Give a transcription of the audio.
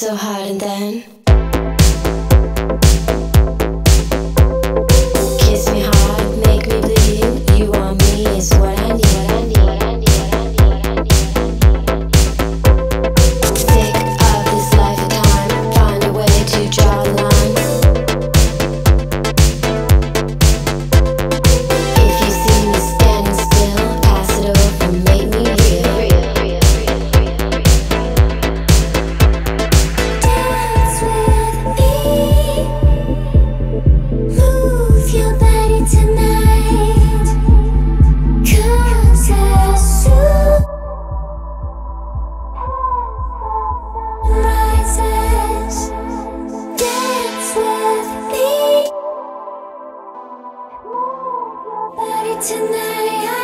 so hard and then night.